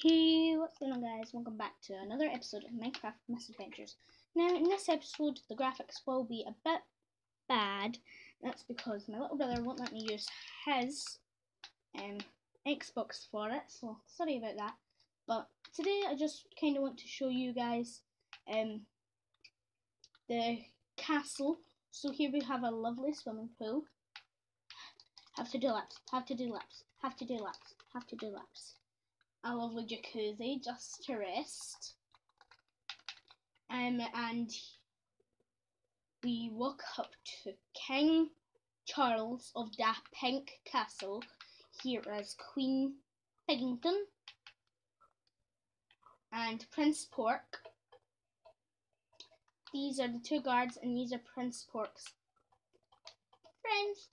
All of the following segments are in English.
Hey, what's going on guys? Welcome back to another episode of Minecraft Misadventures. Now, in this episode, the graphics will be a bit bad. That's because my little brother won't let me use his um, Xbox for it, so sorry about that. But today I just kind of want to show you guys um, the castle. So here we have a lovely swimming pool. Have to do laps, have to do laps, have to do laps, have to do laps a lovely jacuzzi just to rest. Um, and we walk up to King Charles of the Pink Castle. here as Queen Piggington and Prince Pork. These are the two guards, and these are Prince Pork's friends.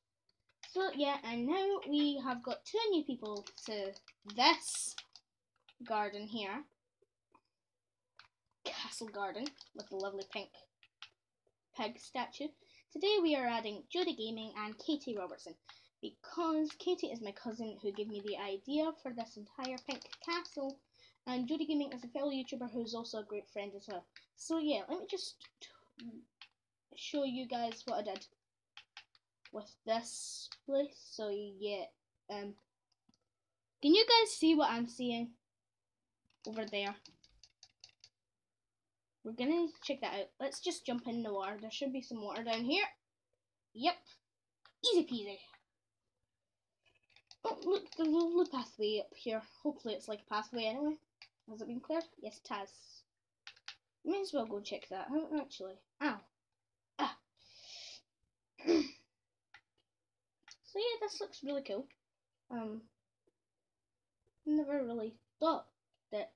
So yeah, and now we have got two new people to this garden here. Castle garden with a lovely pink peg statue. Today we are adding Judy Gaming and Katie Robertson because Katie is my cousin who gave me the idea for this entire pink castle and Judy Gaming is a fellow YouTuber who's also a great friend as well. So yeah, let me just show you guys what I did with this place. So yeah, um, can you guys see what I'm seeing? Over there. We're gonna check that out. Let's just jump in the water. There should be some water down here. Yep. Easy peasy. Oh, look, there's a little pathway up here. Hopefully it's like a pathway anyway. Has it been cleared? Yes, it has. May as well go check that out, actually. Ow. Ah. so yeah, this looks really cool. Um, never really thought that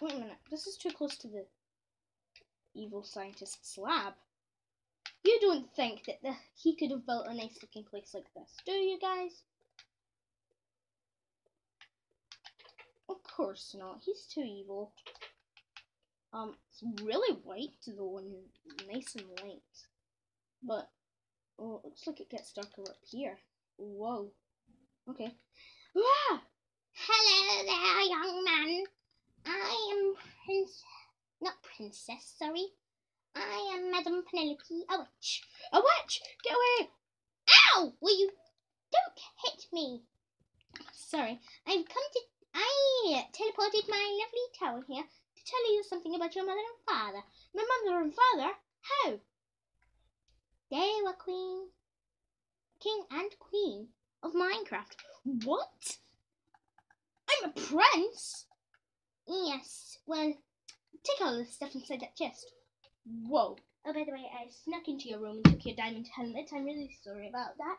wait a minute this is too close to the evil scientist's lab. You don't think that the, he could have built a nice looking place like this do you guys? Of course not he's too evil. Um it's really white though and nice and light. But oh it looks like it gets darker up here. Whoa. Okay. Ah! Hello there, young man. I am Prince, not Princess, sorry. I am Madam Penelope, a witch. A witch! Get away! Ow! Will you? Don't hit me. Sorry. I've come to. I teleported my lovely towel here to tell you something about your mother and father. My mother and father? How? They were queen, king and queen of Minecraft. What? I'm a prince? Yes, well, take all the stuff inside that chest. Whoa. Oh, by the way, I snuck into your room and took your diamond helmet. I'm really sorry about that.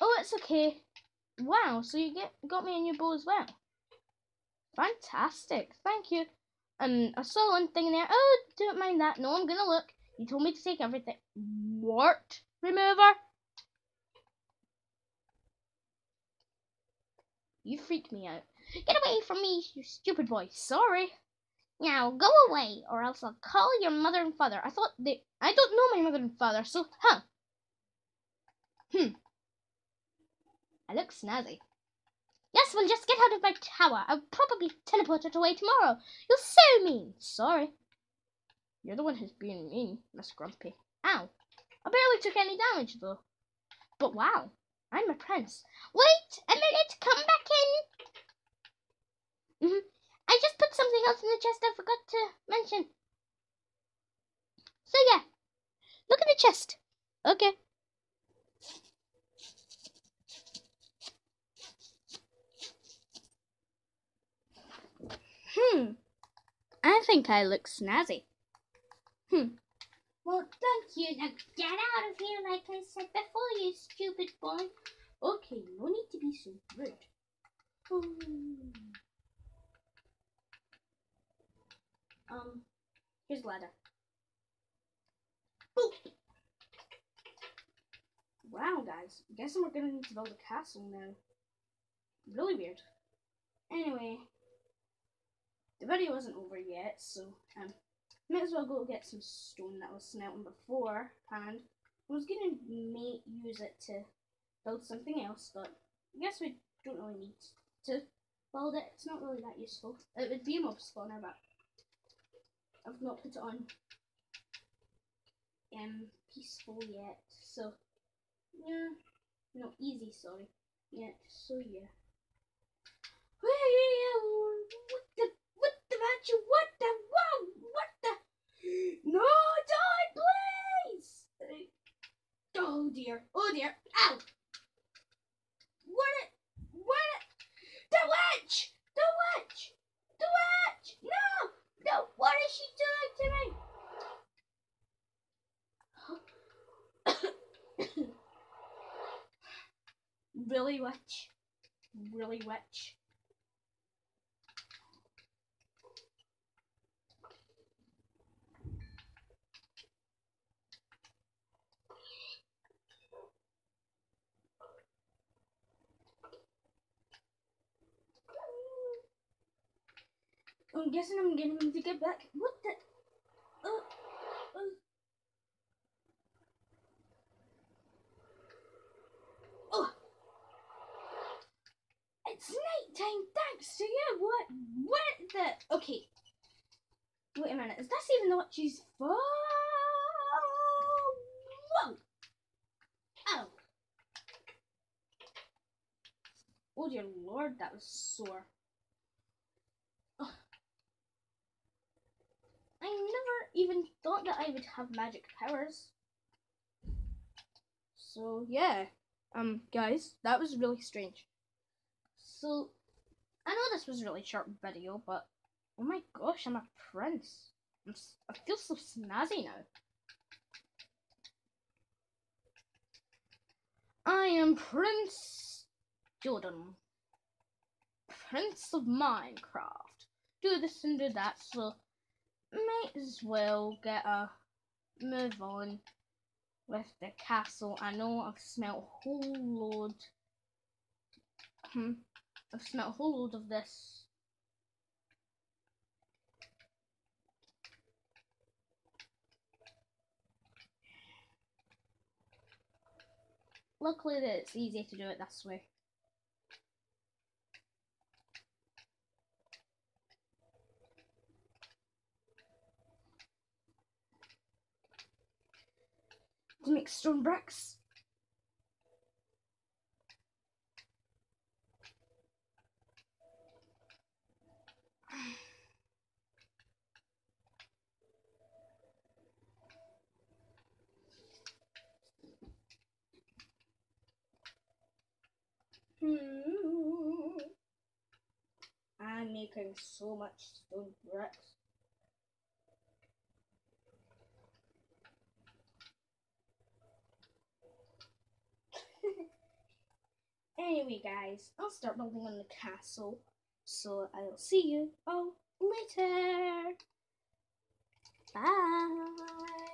Oh, it's okay. Wow, so you get got me a new bow as well. Fantastic, thank you. Um, I saw one thing in there. Oh, don't mind that. No, I'm gonna look. You told me to take everything. Wart remover? You freaked me out. Get away from me, you stupid boy. Sorry. Now go away, or else I'll call your mother and father. I thought they. I don't know my mother and father, so huh? Hmm. I look snazzy. Yes, well, just get out of my tower. I'll probably teleport it away tomorrow. You're so mean. Sorry. You're the one who's being mean, Miss Grumpy. Ow. I barely took any damage, though. But wow, I'm a prince. Wait a minute, come back in. Mm -hmm. I just put something else in the chest I forgot to mention. So yeah, look at the chest. Okay. Hmm. I think I look snazzy. Hmm. Well, don't you now get out of here like I said before, you stupid boy. Okay, no need to be so rude. Um, here's ladder. Boop. Wow, guys. I guess we're gonna need to build a castle now. Really weird. Anyway, the video isn't over yet, so um, might as well go get some stone that was smelting before, and I was gonna use it to build something else, but I guess we don't really need to build it. It's not really that useful. It would be a mob spawner, but I've not put it on um peaceful yet. So yeah, not easy. Sorry. Yeah. So yeah. What the what the match? What the whoa? What the? No, die, please! Oh dear! Oh dear! Ow! What? It, what? It, the witch! The witch! The witch! No! No! What is she doing to me? Really, witch? Really, witch? I'm guessing I'm getting to get back. What the? Uh, uh. Oh. It's nighttime thanks to you. What? What the? Okay. Wait a minute. Is this even what she's for? Whoa. Oh. Oh dear lord, that was sore. I never even thought that I would have magic powers. So yeah, um, guys, that was really strange. So, I know this was really short video, but oh my gosh, I'm a prince. I'm, I feel so snazzy now. I am Prince Jordan, Prince of Minecraft. Do this and do that, so might as well get a move on with the castle. I know I've smelt a whole load. Hmm. I've smelt a whole load of this. Luckily that it's easy to do it this way. to make stone bricks. I'm so much stone bricks. Anyway, guys, I'll start building on the castle. So I'll see you all later. Bye.